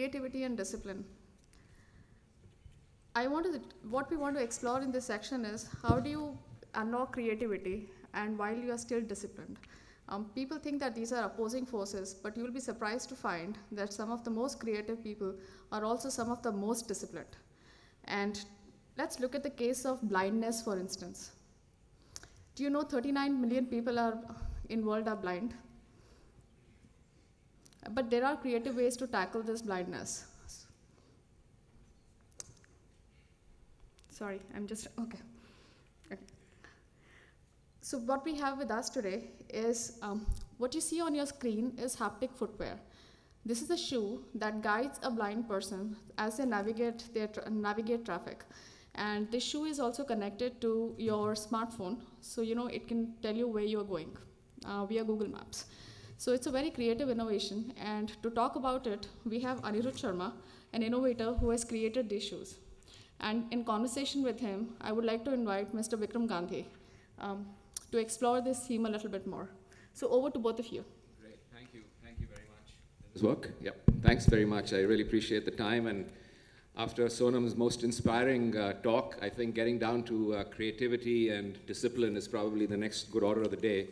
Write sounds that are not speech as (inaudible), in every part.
creativity and discipline. I want to, what we want to explore in this section is how do you unlock creativity and while you are still disciplined. Um, people think that these are opposing forces, but you'll be surprised to find that some of the most creative people are also some of the most disciplined. And let's look at the case of blindness, for instance. Do you know 39 million people are in world are blind? But there are creative ways to tackle this blindness. Sorry, I'm just, okay. okay. So what we have with us today is, um, what you see on your screen is haptic footwear. This is a shoe that guides a blind person as they navigate, their tra navigate traffic. And this shoe is also connected to your smartphone, so you know it can tell you where you're going uh, via Google Maps. So it's a very creative innovation, and to talk about it, we have Anirudh Sharma, an innovator who has created these shoes. And in conversation with him, I would like to invite Mr. Vikram Gandhi um, to explore this theme a little bit more. So over to both of you. Great, thank you, thank you very much. Does work? Yep, thanks very much. I really appreciate the time. And after Sonam's most inspiring uh, talk, I think getting down to uh, creativity and discipline is probably the next good order of the day.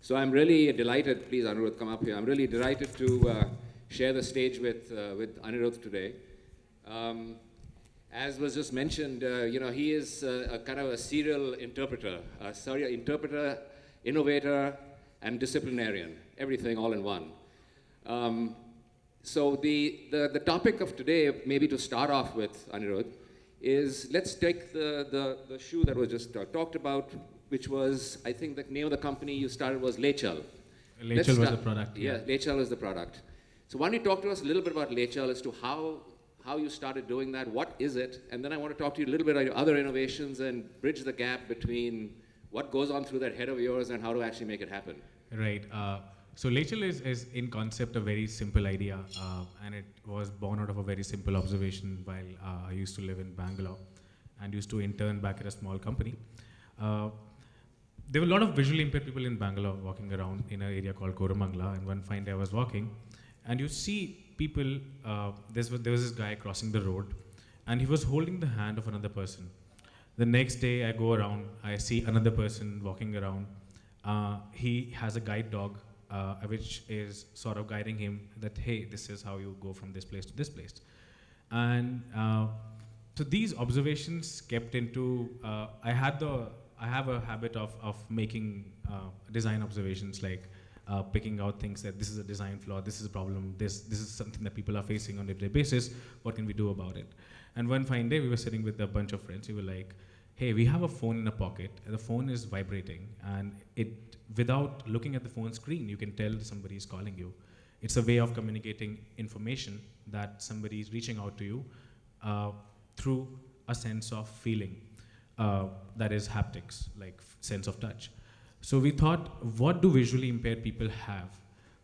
So I'm really delighted, please Anirudh, come up here. I'm really delighted to uh, share the stage with, uh, with Anirudh today. Um, as was just mentioned, uh, you know, he is uh, a kind of a serial interpreter, serial interpreter, innovator, and disciplinarian, everything all in one. Um, so the, the, the, topic of today, maybe to start off with, Anirudh, is let's take the, the, the shoe that was just uh, talked about, which was, I think the name of the company you started was Lechal. Lechal was the product. Yeah, yeah Lechal was the product. So why don't you talk to us a little bit about Lechal as to how how you started doing that, what is it, and then I want to talk to you a little bit about your other innovations and bridge the gap between what goes on through that head of yours and how to actually make it happen. Right. Uh, so Lechal is, is in concept a very simple idea, uh, and it was born out of a very simple observation while uh, I used to live in Bangalore and used to intern back at a small company. There were a lot of visually impaired people in Bangalore walking around in an area called Koramangala, and one fine day I was walking, and you see people, uh, there was this guy crossing the road, and he was holding the hand of another person. The next day, I go around, I see another person walking around. Uh, he has a guide dog, uh, which is sort of guiding him that, hey, this is how you go from this place to this place. And uh, so these observations kept into, uh, I had the, I have a habit of, of making uh, design observations like, uh, picking out things that this is a design flaw, this is a problem, this, this is something that people are facing on a day basis, what can we do about it? And one fine day, we were sitting with a bunch of friends, we were like, hey, we have a phone in a pocket, the phone is vibrating, and it, without looking at the phone screen, you can tell somebody is calling you. It's a way of communicating information that somebody is reaching out to you uh, through a sense of feeling. Uh, that is haptics, like sense of touch. So we thought, what do visually impaired people have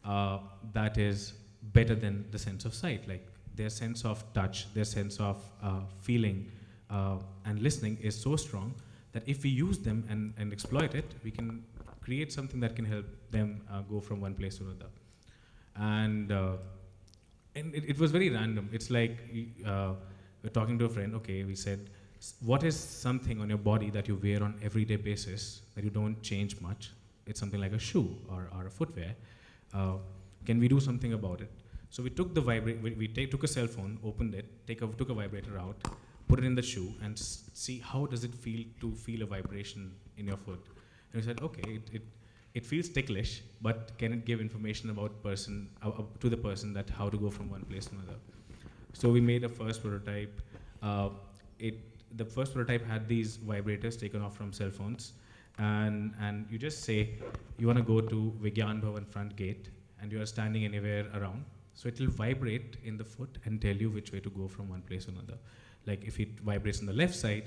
uh, that is better than the sense of sight? Like their sense of touch, their sense of uh, feeling uh, and listening is so strong that if we use them and, and exploit it, we can create something that can help them uh, go from one place to another. And, and it, it, was very random. It's like we're talking to a friend, okay, we said, what is something on your body that you wear on everyday basis that you don't change much? It's something like a shoe or, or a footwear. Uh, can we do something about it? So we took the vibrator, we, we take, took a cell phone, opened it, take a, took a vibrator out, put it in the shoe, and see how does it feel to feel a vibration in your foot. And we said, okay, it, it, it feels ticklish, but can it give information about person uh, uh, to the person that how to go from one place to another? So we made a first prototype. Uh, it the first prototype had these vibrators taken off from cell phones. And, and you just say, you want to go to Vigyan Bhavan front gate, and you are standing anywhere around. So it will vibrate in the foot and tell you which way to go from one place to another. Like if it vibrates on the left side,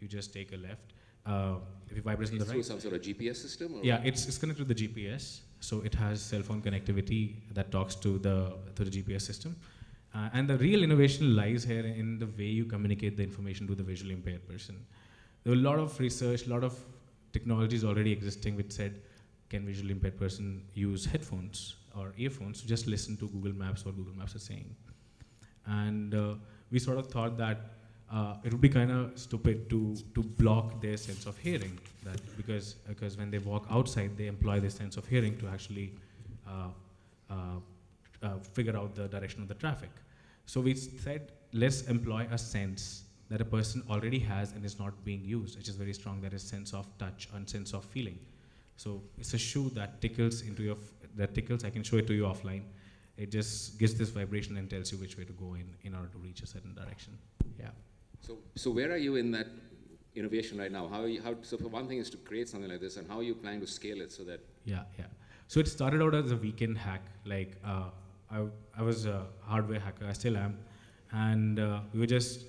you just take a left. Uh, if it vibrates on the right, some sort of GPS system. yeah, it's, it's connected to the GPS, so it has cell phone connectivity that talks to the to the GPS system. Uh, and the real innovation lies here in the way you communicate the information to the visually impaired person. There were a lot of research, a lot of technologies already existing which said, can visually impaired person use headphones or earphones to just listen to Google Maps what Google Maps is saying. and uh, we sort of thought that uh, it would be kind of stupid to to block their sense of hearing that because because when they walk outside they employ their sense of hearing to actually uh, uh, uh, figure out the direction of the traffic so we said let's employ a sense that a person already has and is not being used which is very strong that is sense of touch and sense of feeling so it's a shoe that tickles into your f- that tickles i can show it to you offline it just gives this vibration and tells you which way to go in in order to reach a certain direction yeah So, so where are you in that innovation right now? How, you, how, so for one thing is to create something like this, and how are you planning to scale it so that Yeah, yeah. So it started out as a weekend hack. Like uh, I, I was a hardware hacker. I still am, and uh, we were just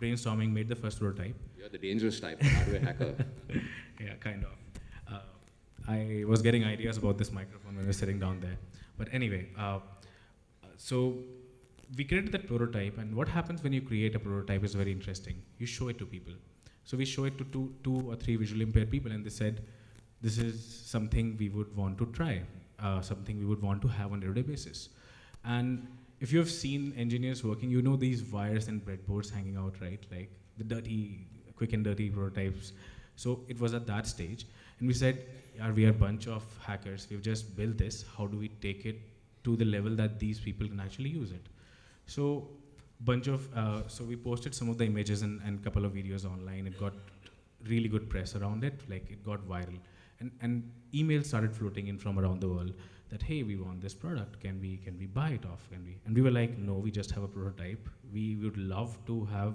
brainstorming, made the first prototype. you're the dangerous type, hardware hacker? (laughs) Yeah, kind of. Uh, I was getting ideas about this microphone when we were sitting down there. But anyway, uh, so we created that prototype, and what happens when you create a prototype is very interesting. You show it to people. So we show it to two, two or three visually impaired people, and they said, "This is something we would want to try, uh, something we would want to have on a day basis." And if you have seen engineers working, you know these wires and breadboards hanging out, right? Like the dirty, quick and dirty prototypes. So it was at that stage, and we said, yeah, we are a bunch of hackers. We've just built this. How do we take it to the level that these people can actually use it? So bunch of uh, so we posted some of the images and, and couple of videos online. It got really good press around it. Like it got viral, and and emails started floating in from around the world that hey, we want this product. Can we can we buy it off? Can we? And we were like, no, we just have a prototype. We would love to have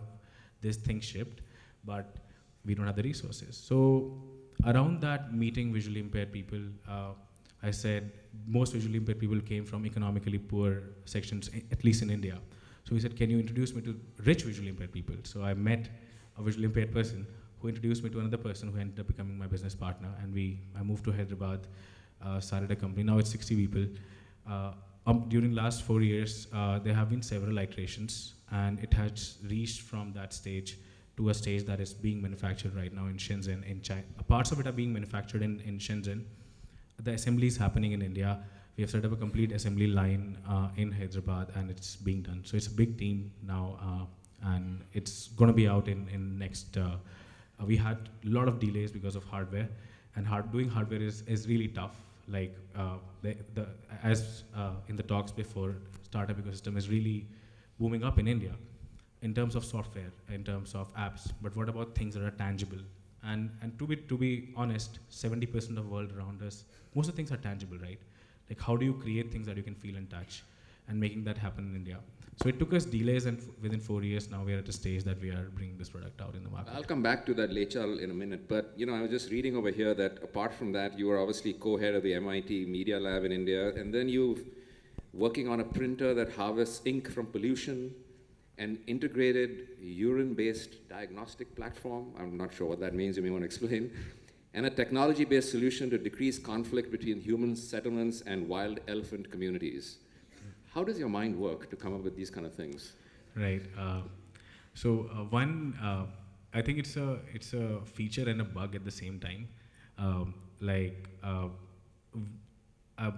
this thing shipped, but we don't have the resources. So around that meeting visually impaired people, uh, I said most visually impaired people came from economically poor sections, at least in India. So he said, can you introduce me to rich visually impaired people? So I met a visually impaired person who introduced me to another person who ended up becoming my business partner. And we, I moved to Hyderabad, started a company. Now it's 60 people. Uh, um, during last four years, uh, there have been several iterations, and it has reached from that stage to a stage that is being manufactured right now in Shenzhen, in China. Parts of it are being manufactured in, in Shenzhen. The assembly is happening in India. We have set up a complete assembly line uh, in Hyderabad, and it's being done. So it's a big team now, uh, and it's going to be out in in next. Uh, uh, we had a lot of delays because of hardware, and hard, doing hardware is, is really tough. Like uh, the, the as uh, in the talks before, startup ecosystem is really booming up in India in terms of software, in terms of apps. But what about things that are tangible? And and to be to be honest, 70% of the world around us, most of the things are tangible, right? Like how do you create things that you can feel and touch, and making that happen in India. So it took us delays, and within four years, now we are at a stage that we are bringing this product out in the market. I'll come back to that later in a minute, but you know, I was just reading over here that apart from that, you were obviously co-head of the MIT Media Lab in India, and then you've working on a printer that harvests ink from pollution, an integrated urine-based diagnostic platform. I'm not sure what that means. You may want to explain. And a technology-based solution to decrease conflict between human settlements and wild elephant communities. How does your mind work to come up with these kind of things? Right. Uh, so uh, one, uh, I think it's a it's a feature and a bug at the same time. Um, like uh, uh,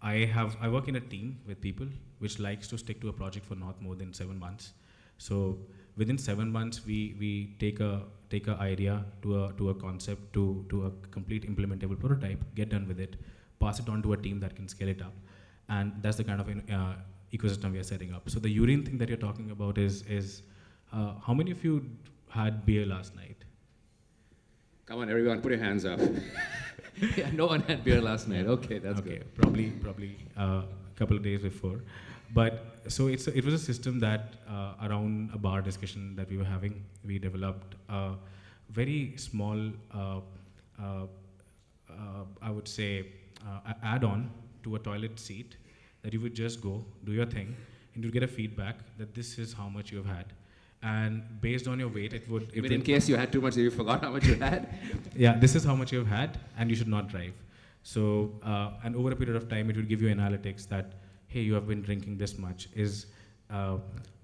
I have I work in a team with people which likes to stick to a project for not more than seven months. So within seven months, we we take a take a idea to a to a concept to to a complete implementable prototype, get done with it, pass it on to a team that can scale it up, and that's the kind of uh, ecosystem we are setting up. So the urine thing that you're talking about is is uh, how many of you had beer last night? Come on, everyone, put your hands up. (laughs) yeah, no one had beer last night. Okay, that's okay, good. probably probably a couple of days before. But so it's a, it was a system that uh, around a bar discussion that we were having, we developed a very small, uh, uh, uh, I would say, uh, add-on to a toilet seat that you would just go do your thing, and you'd get a feedback that this is how much you have had, and based on your weight, it would. Mean, in case you had too much, you forgot how much you had. (laughs) yeah, this is how much you've had, and you should not drive. So, uh, and over a period of time, it would give you analytics that, hey, you have been drinking this much. Is uh,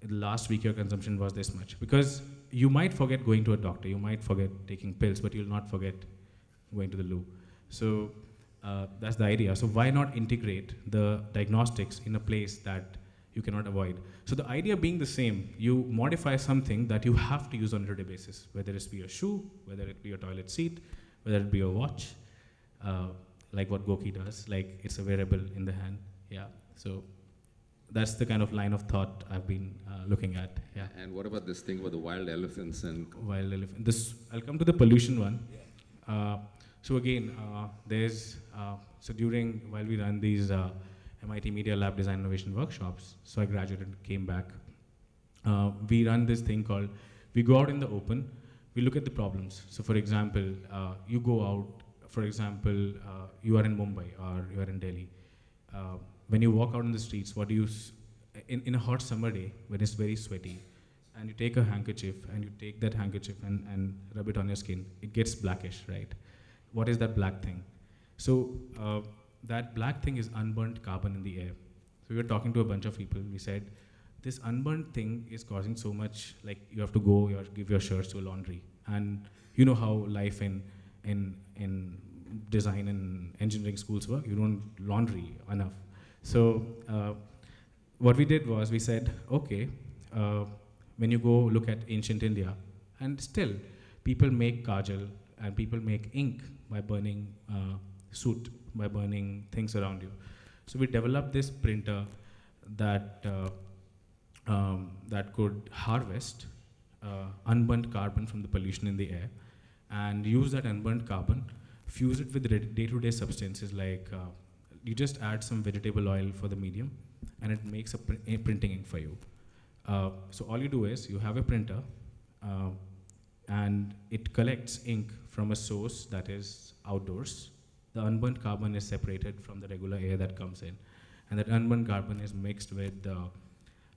last week your consumption was this much? Because you might forget going to a doctor, you might forget taking pills, but you'll not forget going to the loo. So uh, that's the idea. So why not integrate the diagnostics in a place that you cannot avoid. So the idea being the same, you modify something that you have to use on a daily basis, whether it be a shoe, whether it be a toilet seat, whether it be a watch, uh, like what GOQii does, like it's a wearable in the hand. Yeah. So that's the kind of line of thought I've been uh, looking at. Yeah. And what about this thing about the wild elephants and Wild elephant. This I'll come to the pollution one. Uh, so again, uh, there's so during while we run these uh, MIT Media Lab Design Innovation workshops, so I graduated, came back. Uh, we run this thing called we go out in the open, we look at the problems. So for example, uh, you go out. For example, uh, you are in Mumbai or you are in Delhi. Uh, when you walk out in the streets, what do you in, in a hot summer day when it's very sweaty, and you take a handkerchief and you take that handkerchief and, and rub it on your skin, it gets blackish, right? What is that black thing? So uh, that black thing is unburnt carbon in the air. So we were talking to a bunch of people. We said, this unburnt thing is causing so much. Like you have to go, you have to give your shirts to a laundry, and you know how life in in in design and engineering schools work. You don't laundry enough. So uh, what we did was we said, okay, uh, when you go look at ancient India, and still people make kajal and people make ink by burning uh, soot, by burning things around you. So we developed this printer that uh, um, that could harvest uh, carbon from the pollution in the air and use that unburnt carbon, fuse it with day to day substances like uh, you just add some vegetable oil for the medium and it makes a, pr- a printing ink for you. Uh, so all you do is you have a printer uh, and it collects ink from a source that is outdoors. The unburnt carbon is separated from the regular air that comes in, and that unburnt carbon is mixed with uh,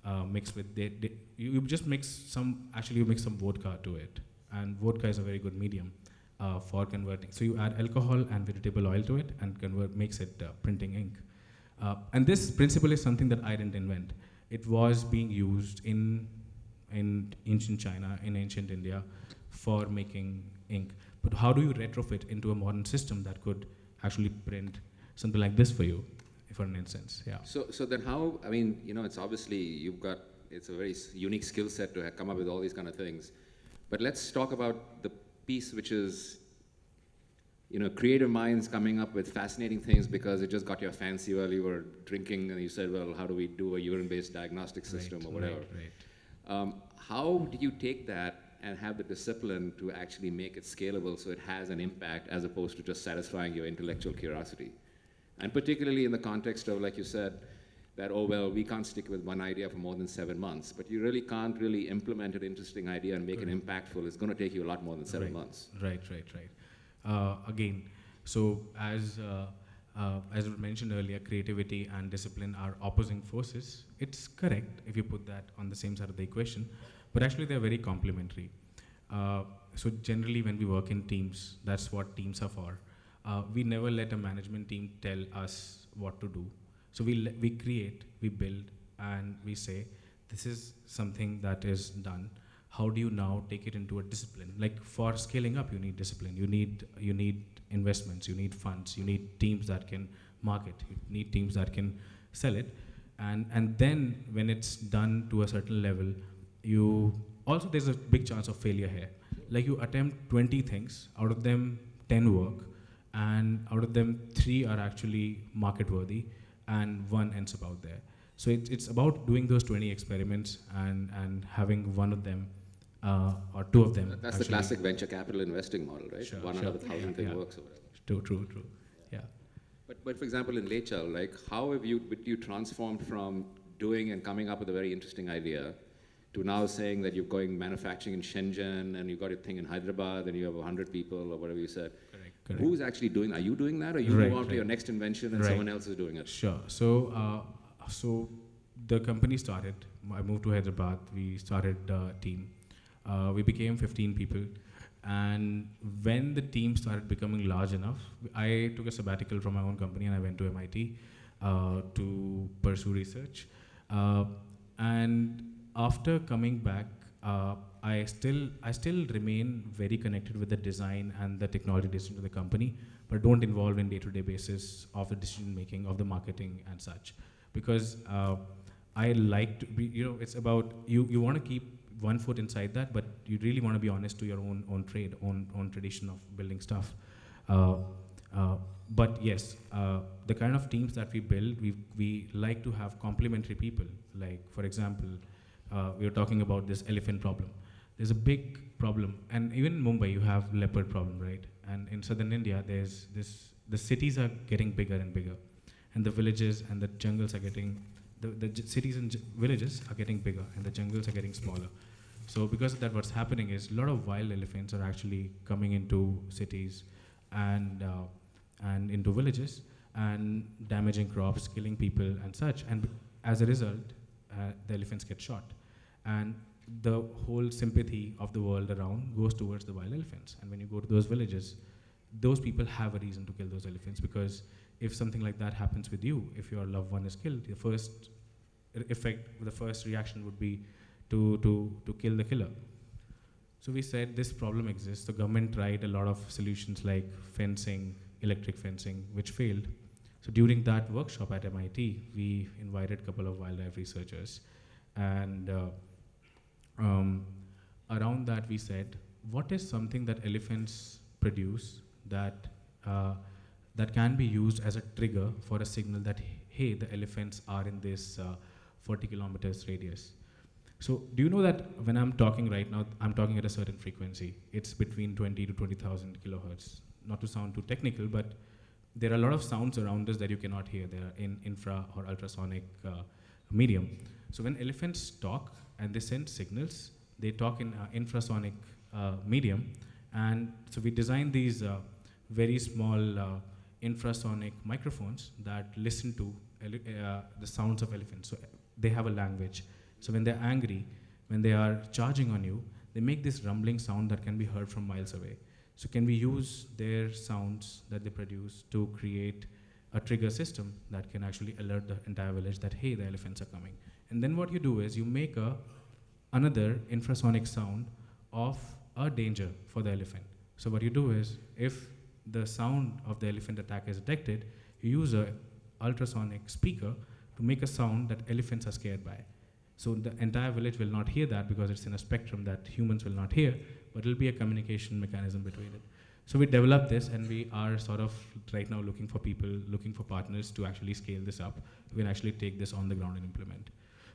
uh, mixed with the, the, you, you just mix some actually you mix some vodka to it, and vodka is a very good medium uh, for converting. So you add alcohol and vegetable oil to it and convert makes it uh, printing ink. Uh, and this principle is something that I didn't invent. It was being used in in ancient China, in ancient India, for making ink. But how do you retrofit into a modern system that could actually print something like this for you, for an instance? Yeah. So, so then how, I mean, you know, it's obviously, you've got, it's a very unique skill set to come up with all these kind of things. But let's talk about the piece which is, you know, creative minds coming up with fascinating things because it just got your fancy while you were drinking and you said, well, how do we do a urine-based diagnostic system Right, or whatever? Right, right. Um, how do you take that and have the discipline to actually make it scalable so it has an impact as opposed to just satisfying your intellectual curiosity? And particularly in the context of, like you said, that, oh, well, we can't stick with one idea for more than seven months, but you really can't really implement an interesting idea and make it impactful. It's going to take you a lot more than seven Right. months. Right, right, right. Uh, again, so as uh, uh, as mentioned earlier, creativity and discipline are opposing forces. It's correct if you put that on the same side of the equation, but actually they're very complementary. Uh, so generally, when we work in teams, that's what teams are for. Uh, we never let a management team tell us what to do. So we we create, we build, and we say, this is something that is done. How do you now take it into a discipline? Like for scaling up you need discipline. You need you need investments. You need funds. You need teams that can market. You need teams that can sell it. And and then when it's done to a certain level you also there's a big chance of failure here like you attempt 20 things out of them 10 work and out of them 3 are actually market worthy and one ends up out there so it's, it's about doing those 20 experiments and, and having one of them uh, or two of them. That's the classic venture capital investing model, right? Sure, one sure. out of a thousand Yeah, thing yeah. works or whatever. True, true, true. Yeah. But, but for example, in Lechal, like how have you, but you transformed from doing and coming up with a very interesting idea to now saying that you're going manufacturing in Shenzhen and you've got a thing in Hyderabad and you have 100 people or whatever you said. Correct, correct. Who's actually doing, are you doing that or you Right, move on to your next invention and Right. someone else is doing it? Sure. So, uh, so the company started. I moved to Hyderabad. We started a team. Uh, we became 15 people, and when the team started becoming large enough, I took a sabbatical from my own company and I went to MIT uh, to pursue research. Uh, and after coming back, uh, I still I still remain very connected with the design and the technology decision of the company, but don't involve in day-to-day basis of the decision making of the marketing and such, because uh, I like to be, you know, it's about you, you want to keep one foot inside that, but you really want to be honest to your own, own trade, own, own tradition of building stuff. Uh, uh, but yes, uh, the kind of teams that we build, we, we like to have complementary people. Like, for example, uh, we were talking about this elephant problem. There's a big problem, and even in Mumbai, you have leopard problem, right? And in southern India, there's this, the cities are getting bigger and bigger, and the villages and the jungles are getting, the, the cities and villages are getting bigger, and the jungles are getting smaller. So because of that, what's happening is a lot of wild elephants are actually coming into cities and uh, and into villages and damaging crops, killing people and such. And as a result, uh, the elephants get shot, and the whole sympathy of the world around goes towards the wild elephants. And when you go to those villages, those people have a reason to kill those elephants because if something like that happens with you, if your loved one is killed, the first effect, the first reaction would be to, to, to kill the killer. So we said this problem exists. The government tried a lot of solutions like fencing, electric fencing, which failed. So during that workshop at MIT, we invited a couple of wildlife researchers, and uh, um, around that we said, what is something that elephants produce that uh, that can be used as a trigger for a signal that hey, the elephants are in this uh, 40 kilometers radius. So do you know that when I'm talking right now, I'm talking at a certain frequency. It's between 20 to 20,000 kilohertz. Not to sound too technical, but there are a lot of sounds around us that you cannot hear. They are in infra or ultrasonic uh, medium. So when elephants talk and they send signals, they talk in uh, infrasonic uh, medium. And so we designed these uh, very small infrasonic microphones that listen to uh, the sounds of elephants. So they have a language. So when they're angry, when they are charging on you, they make this rumbling sound that can be heard from miles away. So can we use their sounds that they produce to create a trigger system that can actually alert the entire village that hey, the elephants are coming. And then what you do is you make a another infrasonic sound of a danger for the elephant. So what you do is if the sound of the elephant attack is detected, you use a ultrasonic speaker to make a sound that elephants are scared by. So the entire village will not hear that because it's in a spectrum that humans will not hear, but it'll be a communication mechanism between it. So we developed this and we are sort of right now looking for people, looking for partners to actually scale this up. We can actually take this on the ground and implement.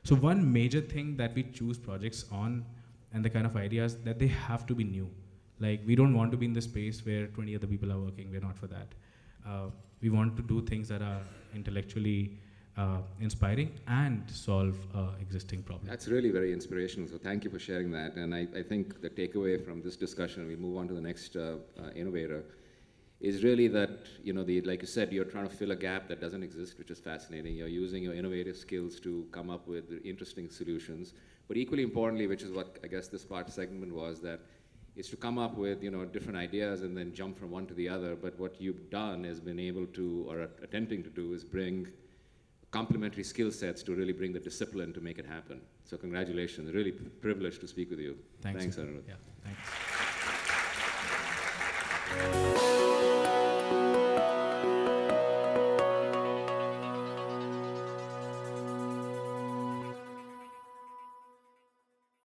So one major thing that we choose projects on and the kind of ideas that they have to be new. Like we don't want to be in the space where 20 other people are working. We're not for that. Uh, we want to do things that are intellectually uh, inspiring and solve uh, existing problems. That's really very inspirational. So thank you for sharing that. And I, I think the takeaway from this discussion, we move on to the next uh, uh, innovator, is really that you know the like you said, you're trying to fill a gap that doesn't exist, which is fascinating. You're using your innovative skills to come up with interesting solutions. But equally importantly, which is what I guess this part segment was, that is to come up with you know different ideas and then jump from one to the other. But what you've done is been able to, or attempting to do, is bring complementary skill sets to really bring the discipline to make it happen. So congratulations, really privileged to speak with you. Thanks. Thanks, Anirudh. Yeah, thanks.